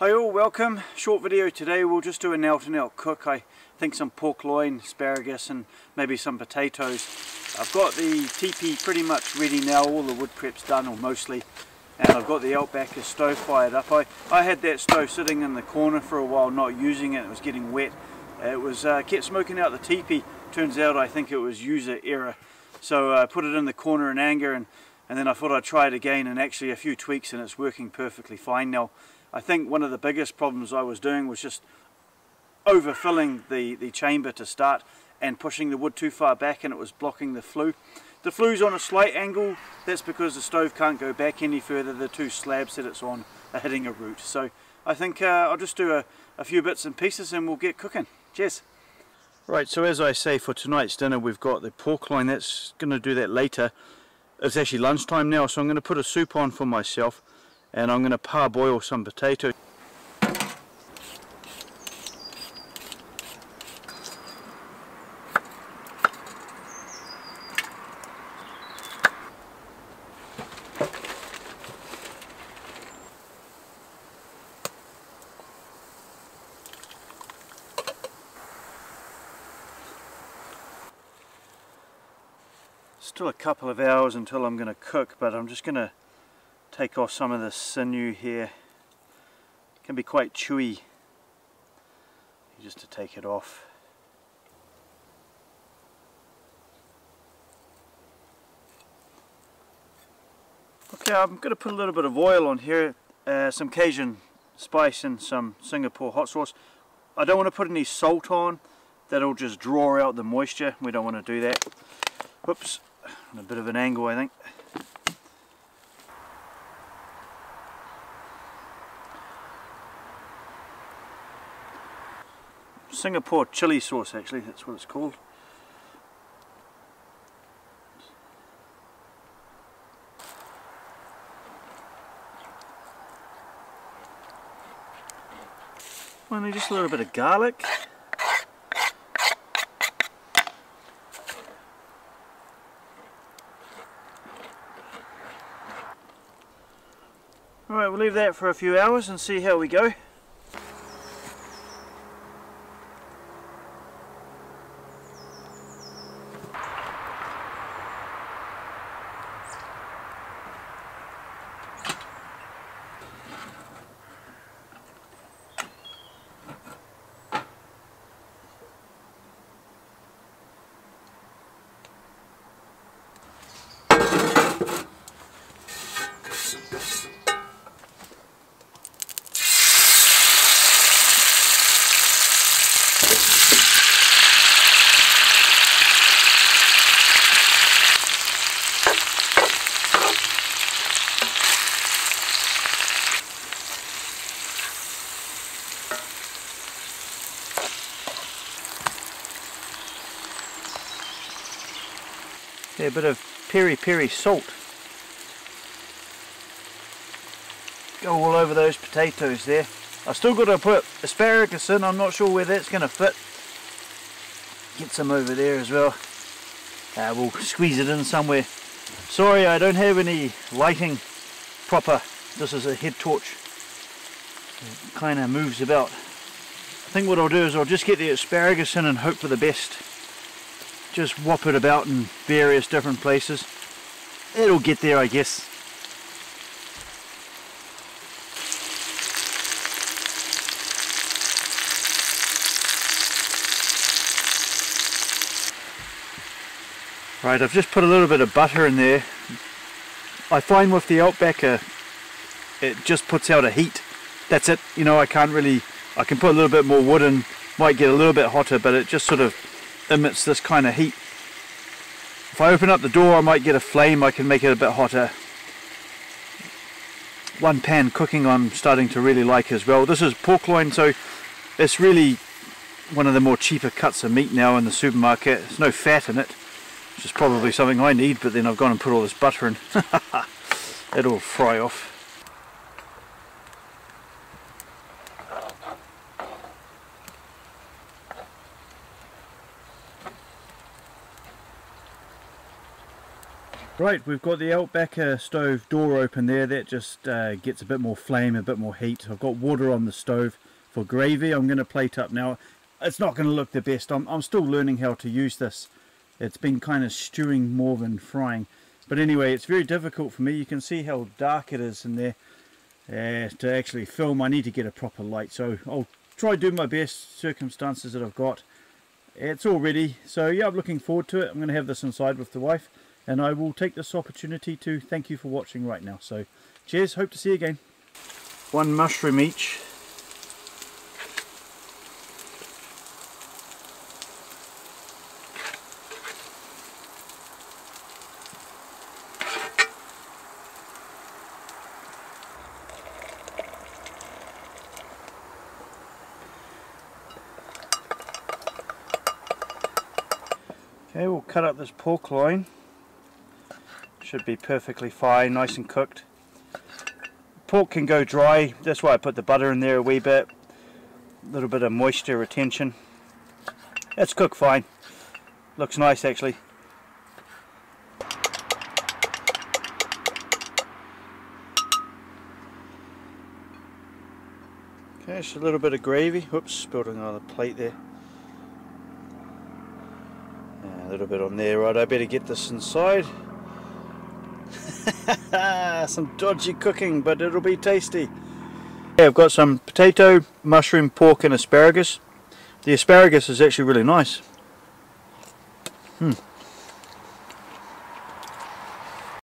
Hi all, welcome. Short video today. We'll just do a out and out cook. I think some pork loin, asparagus and maybe some potatoes. I've got the teepee pretty much ready now, all the wood prep's done or mostly. And I've got the Outbacker stove fired up. I, I had that stove sitting in the corner for a while not using it, it was getting wet. It was uh, kept smoking out the teepee. Turns out I think it was user error. So I uh, put it in the corner in anger and, and then I thought I'd try it again and actually a few tweaks and it's working perfectly fine now. I think one of the biggest problems I was doing was just overfilling the, the chamber to start and pushing the wood too far back and it was blocking the flue. The flue's on a slight angle, that's because the stove can't go back any further, the two slabs that it's on are hitting a root. So I think uh, I'll just do a, a few bits and pieces and we'll get cooking. Cheers! Right, so as I say for tonight's dinner we've got the pork loin, that's going to do that later. It's actually lunchtime now so I'm going to put a soup on for myself and I'm going to parboil some potatoes. Still a couple of hours until I'm going to cook but I'm just going to take off some of the sinew here. It can be quite chewy just to take it off. Okay, I'm going to put a little bit of oil on here, uh, some Cajun spice and some Singapore hot sauce. I don't want to put any salt on, that'll just draw out the moisture, we don't want to do that. Whoops, a bit of an angle I think. Singapore chili sauce actually, that's what it's called. Finally just a little bit of garlic. Alright, we'll leave that for a few hours and see how we go. A bit of peri peri salt. Go all over those potatoes there. I've still got to put asparagus in, I'm not sure where that's going to fit. Get some over there as well. Uh, we'll squeeze it in somewhere. Sorry I don't have any lighting proper. This is a head torch. It kind of moves about. I think what I'll do is I'll just get the asparagus in and hope for the best just whop it about in various different places. It'll get there I guess. Right, I've just put a little bit of butter in there. I find with the Outbacker, it just puts out a heat. That's it, you know, I can't really, I can put a little bit more wood in, might get a little bit hotter, but it just sort of emits this kind of heat. If I open up the door I might get a flame, I can make it a bit hotter. One pan cooking I'm starting to really like as well. This is pork loin so it's really one of the more cheaper cuts of meat now in the supermarket. There's no fat in it, which is probably something I need, but then I've gone and put all this butter in. It'll fry off. Right, we've got the Outbacker stove door open there. That just uh, gets a bit more flame, a bit more heat. I've got water on the stove for gravy. I'm going to plate up now. It's not going to look the best. I'm, I'm still learning how to use this. It's been kind of stewing more than frying. But anyway, it's very difficult for me. You can see how dark it is in there uh, to actually film. I need to get a proper light. So I'll try do my best circumstances that I've got. It's all ready. So yeah, I'm looking forward to it. I'm going to have this inside with the wife and I will take this opportunity to thank you for watching right now. So cheers, hope to see you again. One mushroom each. Okay, we'll cut up this pork loin should be perfectly fine, nice and cooked. Pork can go dry, that's why I put the butter in there a wee bit. A little bit of moisture retention. It's cooked fine. Looks nice actually. Okay, just a little bit of gravy. Whoops, spilled on the plate there. a little bit on there, right, I better get this inside. some dodgy cooking, but it'll be tasty. I've got some potato, mushroom, pork and asparagus. The asparagus is actually really nice. Hmm.